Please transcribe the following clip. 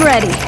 I'm ready.